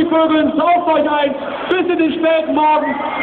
die Vögel, sauft euch ein, bis in den späten Morgen.